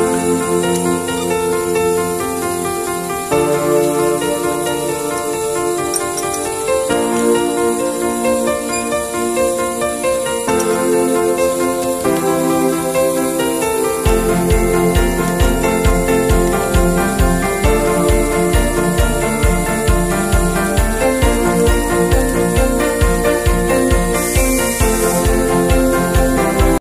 Música